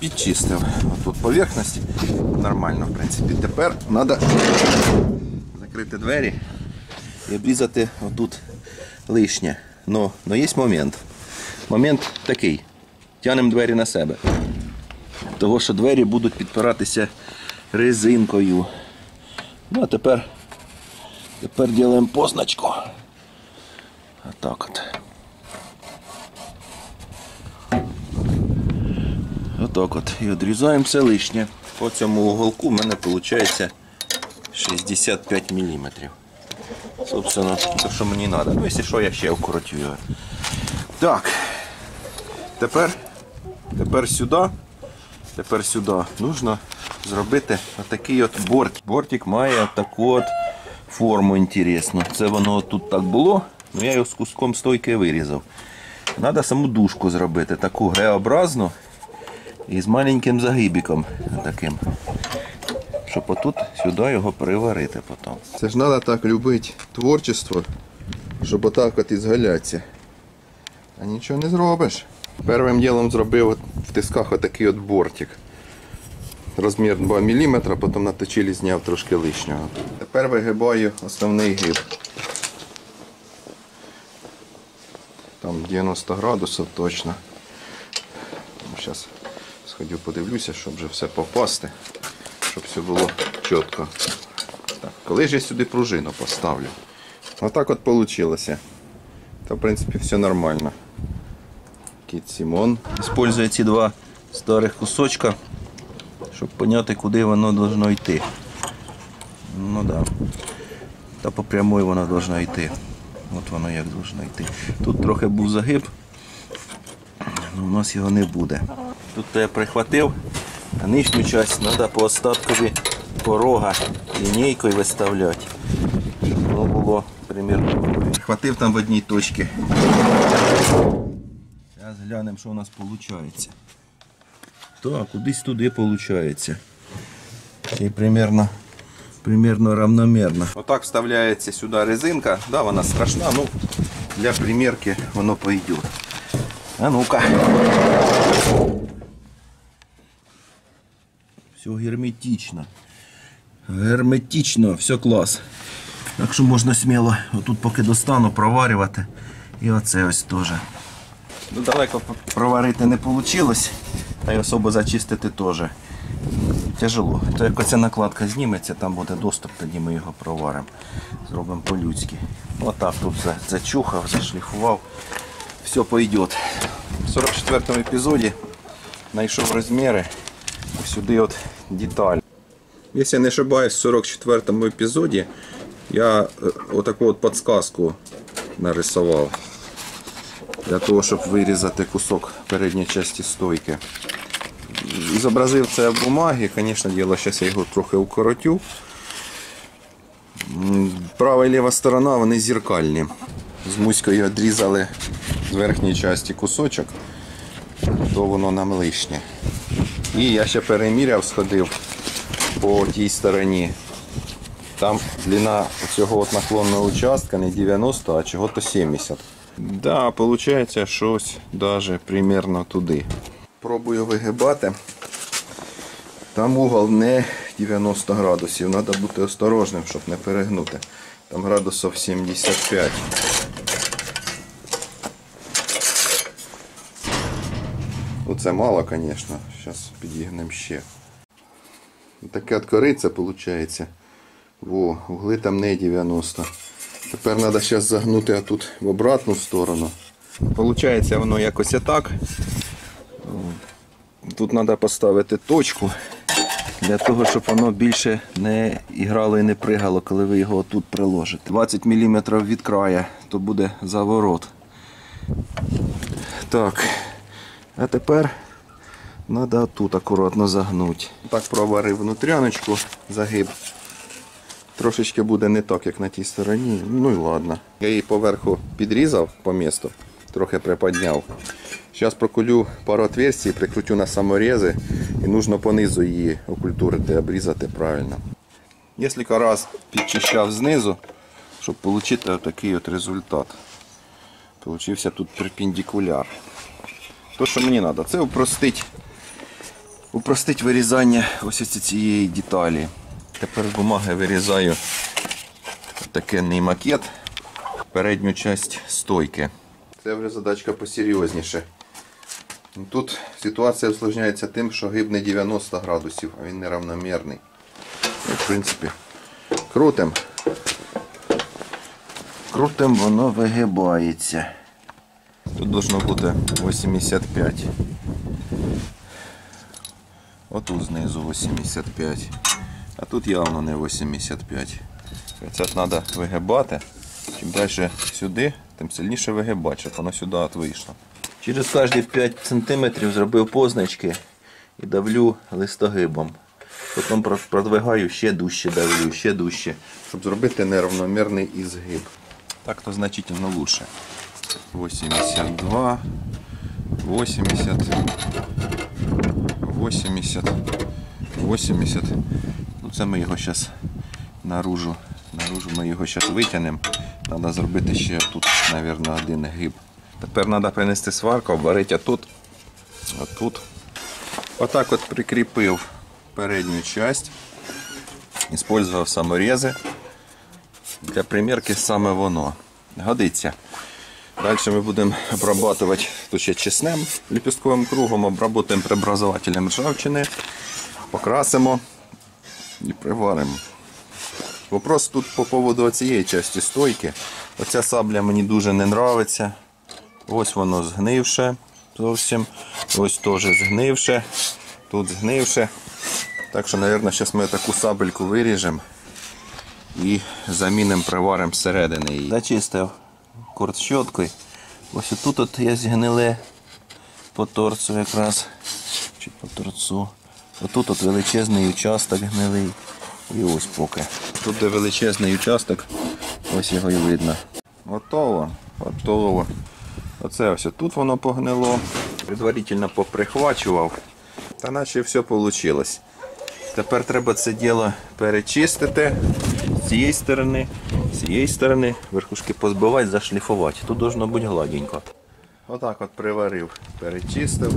підчистив тут поверхність. Нормально, в принципі. Тепер треба закрити двері і обрізати отут лишнє. Но, но є момент. Момент такий. Тянемо двері на себе. Того, що двері будуть підпиратися резинкою. Ну а тепер, тепер робимо позначку. Отак от. Отак от. І відрізаємо все лишнє. По цьому уголку в мене виходить 65 мм. Собственно, це що мені треба. Ну, якщо що, я ще укоротю його. Так. Тепер, тепер сюди. Тепер сюди нужно зробити отакий от борт. Бортик має таку от форму інтересну. Це воно тут так було, але я його з куском стойки вирізав. Треба саму дужку зробити, таку Г-образну і з маленьким загибіком таким. Щоб отут сюди його приварити потім. Це ж треба так любити творчество, щоб отак от ізгалятися. А нічого не зробиш. Першим ділом зробив в тисках отакий от бортик. Розмір 2 мм, потім на точилі зняв трошки лишнього. Тепер вигибаю основний гиб. Там 90 градусів точно. Зараз сходю подивлюся, щоб вже все попасти, щоб все було чітко. Так, коли ж я сюди пружину поставлю? Отак от вийшло. Та в принципі все нормально. Кіт Сімон. Использує ці два старих кусочка, щоб зрозуміти, куди воно должно йти. Ну да. Та по прямой воно должно йти. От воно як должно йти. Тут трохи був загиб, але у нас його не буде. Тут я прихватив, а нижню частину треба по остаткові порога лінійкою виставляти. Щоб воно було примірно. Прихватив там в одній точці. Зараз глянемо, що у нас виходить. Так, кудись туди виходить. І примерно, примерно равномерно. Отак вставляється сюди резинка. Да, вона страшна, ну для примірки воно пойде. А ну-ка. Все герметично. Герметично, все клас. Так що можна сміло отут поки достану проварювати. І оце ось теж. Ну, далеко проварити не вийшло, та й особо зачистити теж. Тяжело. То як оця накладка зніметься, там буде доступ, тоді ми його проваримо. Зробимо по-людськи. Отак тут за- зачухав, зашліфував. Все пойде. В 44 епізоді знайшов розміри. Сюди от деталь. Якщо я не ошибаюсь, в 44 епізоді я е, отаку от підсказку нарисував для того, щоб вирізати кусок передньої частини стойки. Зобразив це в бумагі, звісно, діло, зараз я його трохи укоротю. Права і ліва сторона вони зеркальні. З муською відрізали з верхньої частини кусочок, то воно нам лишнє. І я ще переміряв, сходив по тій стороні. Там длина цього от наклонного участка не 90, а чого-то 70. Да, виходить щось даже примерно туди. Пробую вигибати. Там угол не 90 градусів. Треба бути осторожним, щоб не перегнути. Там градусів 75. Оце мало, звісно. Зараз підігнемо ще. Таке кориця виходить. Во, угли там не 90. Тепер треба зараз загнути тут в обратну сторону. Получається воно якось отак. Тут треба поставити точку для того, щоб воно більше не іграло і не пригало, коли ви його тут приложите. 20 мм від краю, то буде заворот. Так. А тепер треба тут акуратно загнути. Так проварив внутряночку, загиб. Трошечки буде не так, як на тій стороні. Ну і ладно. Я її поверху підрізав по місту, трохи приподняв. Зараз проколю пару отверстий, прикрутю на саморези і нужно понизу її окультурити, обрізати правильно. Якщо раз підчищав знизу, щоб отримати такий от результат. Получився тут перпендикуляр. То, що мені треба, це упростить упростить вирізання ось цієї деталі. Тепер з бумаги вирізаю такий макет, передню часть стойки. Це вже задачка посерйозніше. Тут ситуація усложняється тим, що гиб не 90 градусів, а він неравномірний. Ну, В принципі, крутим. Крутим воно вигибається. Тут должно бути 85. Отут знизу 85. А тут явно не 85. Це треба вигибати. Чим далі сюди, тим сильніше вигибати, щоб воно сюди от вийшло. Через кожні 5 см зробив позначки і давлю листогибом. Потім продвигаю ще дужче давлю, ще дужче, щоб зробити неравномірний ізгиб. Так то значительно лучше. 82, 80, 80, 80. Ну це ми його зараз наружу. Наружу ми його зараз витягнемо. Треба зробити ще тут, мабуть, один гиб. Тепер треба принести сварку, обварити тут, отут. Отак от прикріпив передню часть. Использував саморези. Для примірки саме воно. Годиться. Далі ми будемо обрабатувати тут ще чесним ліпістковим кругом, обработаємо преобразователем ржавчини, покрасимо і приваримо. Вопрос тут по поводу цієї частини стойки. Оця сабля мені дуже не подобається. Ось воно згнивше зовсім. Ось теж згнивше. Тут згнивше. Так що, мабуть, зараз ми таку сабельку виріжемо і замінимо, приваримо зсередини її. Зачистив корт щоткою. Ось тут от є згниле по торцу якраз. Чи по торцу. Отут от величезний участок гнилий. І ось поки. Тут де величезний участок, ось його і видно. Готово, готово. Оце ось тут воно погнило. Предварительно поприхвачував. Та наче все вийшло. Тепер треба це діло перечистити з цієї сторони, з цієї сторони, верхушки позбивати, зашліфувати. Тут должно бути гладенько. Отак от приварив, перечистив,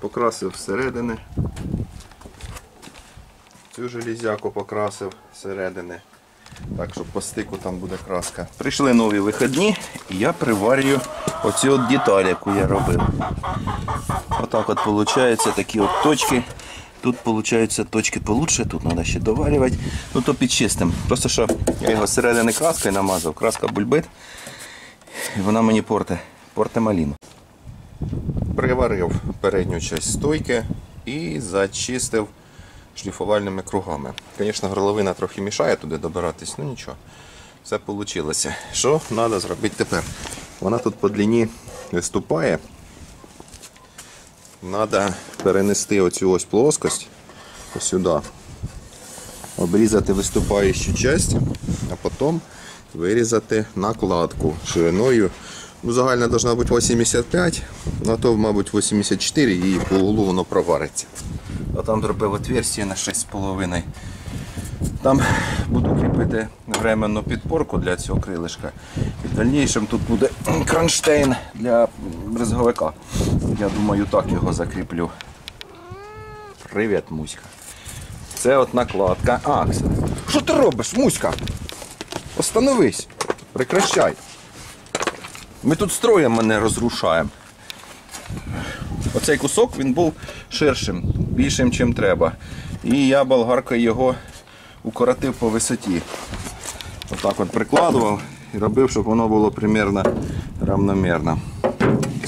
покрасив всередини. Цю железяку покрасив всередини. Так, щоб по стику там буде краска. Прийшли нові вихідні і я приварюю оцю от деталь, яку я робив. Отак от виходить такі от точки. Тут виходить точки получше, тут треба ще доварювати. Ну то підчистим. Просто що я його зсередини краскою намазав, краска бульбит. І вона мені порте, порте маліну. Приварив передню часть стойки і зачистив шліфувальними кругами. Звісно, горловина трохи мішає туди добиратись, ну нічого. Все вийшло. Що треба зробити тепер? Вона тут по длині виступає. Треба перенести оцю ось плоскость сюди, обрізати виступаючу частину, а потім вирізати накладку шириною. Ну, загальна должна бути 85, на то, мабуть, 84 і по углу воно провариться. А там зробив отверстие на 6,5. Там буду кріпити временну підпорку для цього крилишка. І в дальнішому тут буде кронштейн для брезговика. Я думаю, так його закріплю. Привіт, Муська. Це от накладка. А, що ти робиш, Муська? Остановись. Прекращай. Ми тут строєм мене розрушаємо. Оцей кусок він був ширшим, більшим, ніж треба. І я болгаркою його укоротив по висоті. Отак от прикладував і робив, щоб воно було примерно равномірно.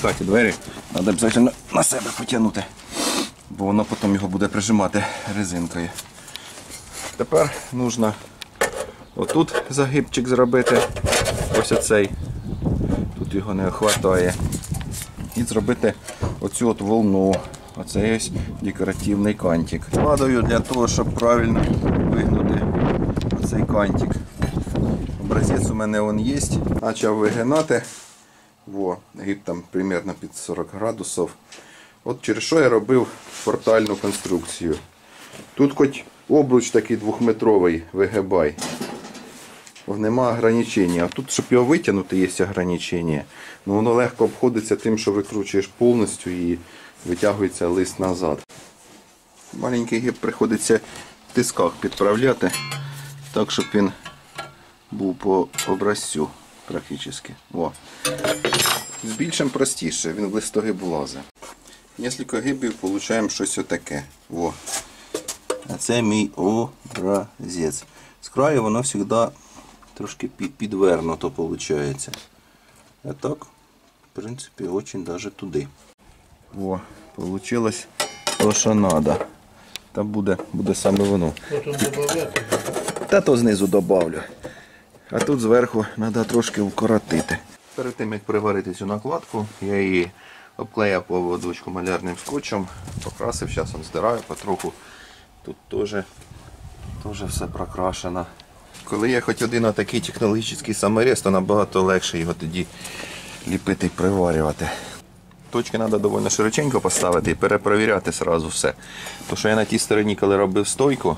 Кстати, двері треба обов'язково на себе потягнути, бо воно потім його буде прижимати резинкою. Тепер потрібно отут загибчик зробити. Ось оцей. Тут його не вистачає. І зробити оцю от волну. Оце ось декоративний кантик. Складаю для того, щоб правильно вигнути оцей кантик. Образець у мене він є. Почав вигинати. Во, гіб там примерно під 40 градусів. От через що я робив портальну конструкцію. Тут хоч обруч такий двохметровий вигибай. Нема ограничення. А тут, щоб його витягнути, є ограничення. Ну воно легко обходиться тим, що викручуєш повністю і витягується лист назад. Маленький гіб приходиться в тисках підправляти, так, щоб він був по образцю практично. З більшим простіше, він в листогиб влазить. Несколько гибів отримуємо щось отаке. О. А це мій образець. З краю воно завжди трошки підвернуто виходить. А так, в принципі, дуже даже туди. О, вийшло то, що треба. Та буде, буде саме воно. Та то знизу добавлю. А тут зверху треба трошки вкоротити. Перед тим як приварити цю накладку, я її обклеяв по водочку малярним скотчем, покрасив, зараз здираю потроху. Тут теж, теж все прокрашено. Коли є хоч один такий технологічний саморез, то набагато легше його тоді ліпити і приварювати. Точки треба доволі широченько поставити і перепровіряти сразу все. Тому що я на тій стороні, коли робив стойку,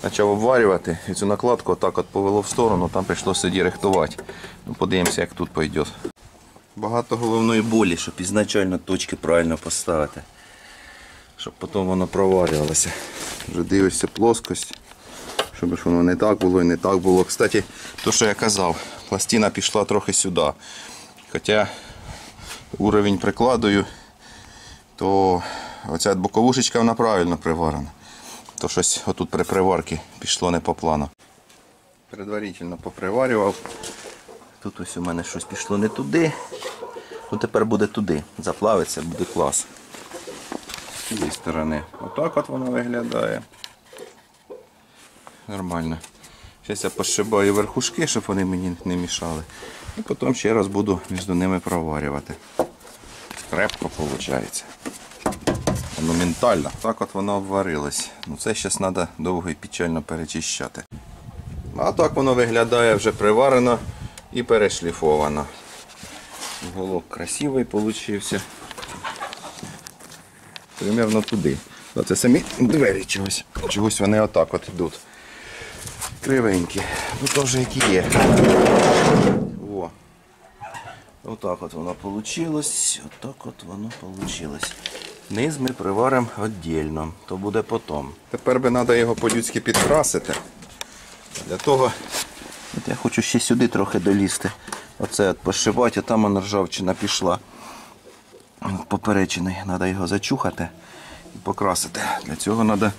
почав обварювати і цю накладку отак от повело в сторону, там прийшлося тоді рихтувати. Ну, подивимося, як тут пойде. Багато головної болі, щоб ізначально точки правильно поставити. Щоб потім воно проварювалося. Вже дивишся плоскость. Щоб воно не так було і не так було. Кстати, то, що я казав, пластина пішла трохи сюди. Хоча уровень прикладою, то оця боковушечка вона правильно приварена. То щось отут при приварці пішло не по плану. Предварительно поприварював. Тут ось у мене щось пішло не туди. Ну тепер буде туди. Заплавиться, буде клас. З цієї сторони. Отак от воно виглядає. Нормально. Зараз я пошибаю верхушки, щоб вони мені не мішали. І потім ще раз буду між ними проварювати. Крепко виходить. Монументально. Так от воно обварилось. Ну це зараз треба довго і печально перечищати. А так воно виглядає вже приварено і перешліфовано. Уголок красивий вийшов. Примерно туди. Це самі двері чогось. Чогось вони отак от йдуть. Кривенькі. Ну то вже які є. О. Отак от воно вийшло. Отак от воно вийшло. Низ ми приваримо віддільно, то буде потім. Тепер би треба його по-людськи підкрасити. Для того от я хочу ще сюди трохи долізти. Оце от пошивати, а там вона ржавчина пішла. Поперечений. Треба його зачухати і покрасити. Для цього треба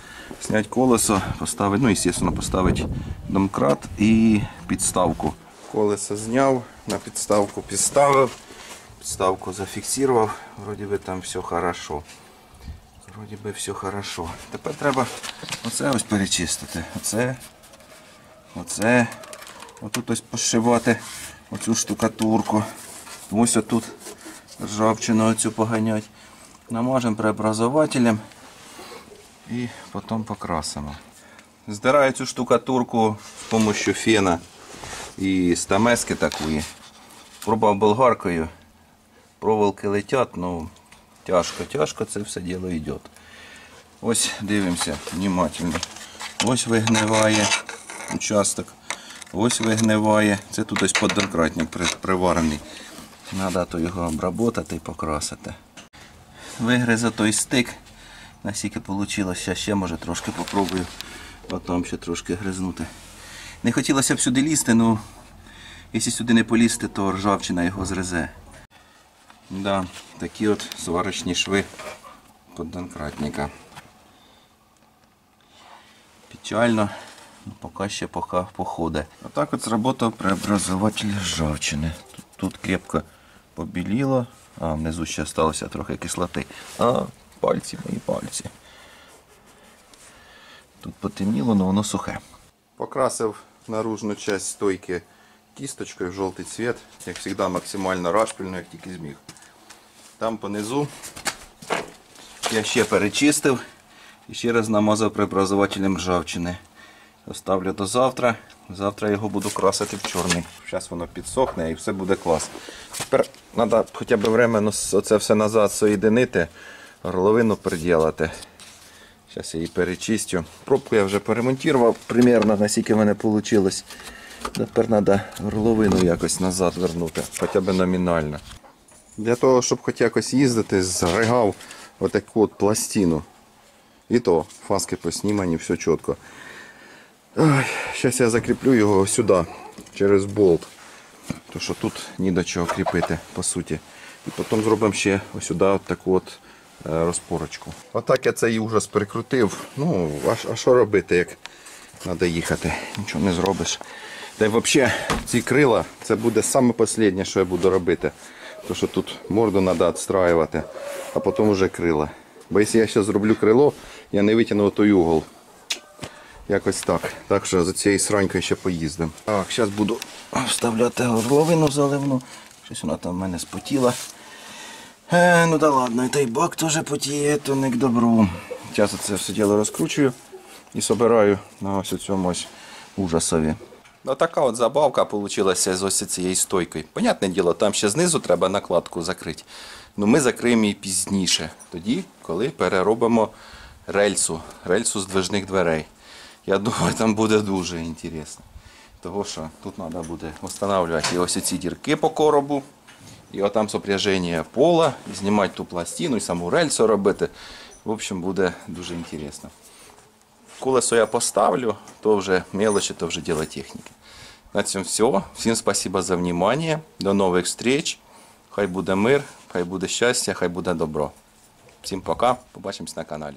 зняти колесо, поставити, ну, звісно, поставити домкрат і підставку. Колесо зняв, на підставку підставив, підставку зафіксував, вроді би там все хорошо. Вроді би все хорошо. Тепер треба оце ось перечистити. Оце, оце. Отут ось пошивати оцю штукатурку. Ось отут ржавчину оцю поганять. Намажемо преобразователем і потім покрасимо. Здираю цю штукатурку з допомогою фена і стамески такої. Пробував болгаркою. Проволоки летять, ну тяжко, тяжко це все діло йде. Ось дивимося внимательно. Ось вигниває участок. Ось вигниває. Це тут ось поддократник приварений. Треба то його обработати і покрасити. Вигриза той стик. Наскільки вийшло, ще, ще може трошки попробую. Потім ще трошки гризнути. Не хотілося б сюди лізти, ну якщо сюди не полізти, то ржавчина його зрезе. Да, такі от сварочні шви поддонкратника. Печально, ну, поки ще поки походить. Отак от зработав преобразователь ржавчини. Тут, тут крепко побіліло, а внизу ще залишилося трохи кислоти. А, пальці мої пальці. Тут потемніло, але воно сухе. Покрасив наружну часть стойки кісточкою в жовтий цвіт, як завжди максимально рашпільно, як тільки зміг. Там понизу я ще перечистив і ще раз намазав преобразователем ржавчини. Оставлю до завтра. Завтра його буду красити в чорний. Зараз воно підсохне і все буде клас. Тепер треба хоча б временно оце все назад соєдинити, горловину приділити. Зараз я її перечистю. Пробку я вже поремонтував, примерно наскільки в мене вийшло. Тепер треба горловину якось назад вернути, хоча б номінально. Для того, щоб хоч якось їздити, зригав отаку от пластину. І то, фаски поснімані, все чітко. Зараз я закріплю його сюди, через болт. То що тут ні до чого кріпити, по суті. І потім зробимо ще ось сюди таку от е, розпорочку. Отак я цей ужас прикрутив. Ну, а, що робити, як треба їхати? Нічого не зробиш. Та й взагалі ці крила це буде саме що я буду робити. Тому що тут морду треба відстраювати, а потім вже крила. Бо якщо я зараз зроблю крило, я не витягну той угол. Якось так. Так що за цією сранькою ще поїздимо. Так, зараз буду вставляти горловину заливну. Щось вона там в мене спотіла. Е, ну да ладно, і той бак теж потіє, то не к добру. Зараз це все діло розкручую і собираю на ось у цьому ось ужасові. Ну така от забавка вийшла з ось цією стойкою. Понятне діло, там ще знизу треба накладку закрити. Ну ми закриємо її пізніше, тоді, коли переробимо рельсу, рельсу здвижних дверей. Я думаю, там буде дуже інтересно. Того що тут треба буде встановлювати ось ці дірки по коробу, і отам сопряження пола, і знімати ту пластину, і саму рельсу робити. В общем, буде дуже інтересно. Колесо я поставлю, то вже мелочи, то вже дело техніки. На цьому все. Всім спасибо за внимание. До нових встреч. Хай буде мир, хай буде щастя, хай буде добро. Всім пока. Побачимось на каналі.